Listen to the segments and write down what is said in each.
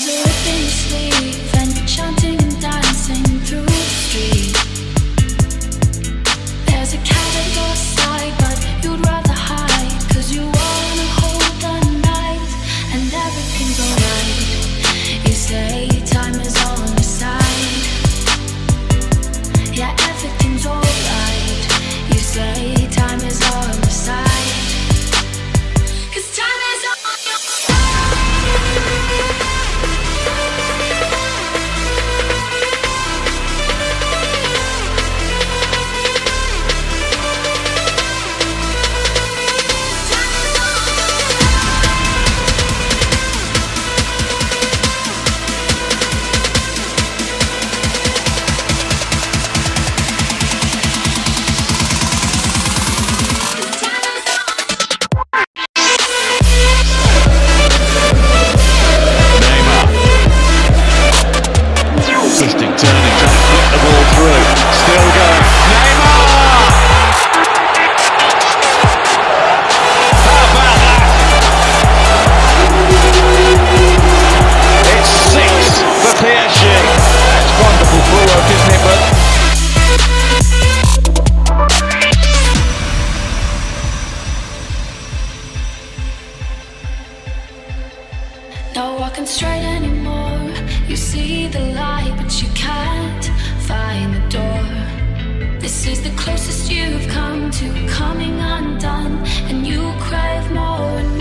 Cause you're looking Not walking straight anymore. You see the light, but you can't find the door. This is the closest you've come to coming undone, and you crave more.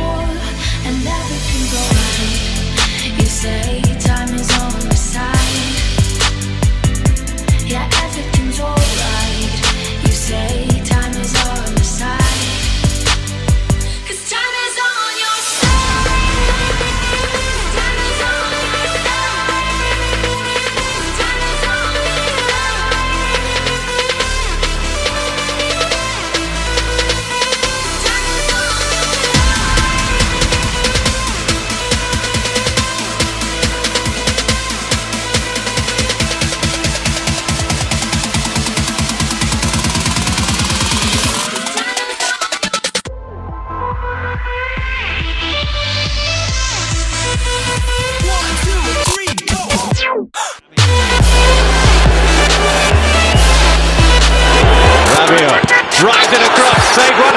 Save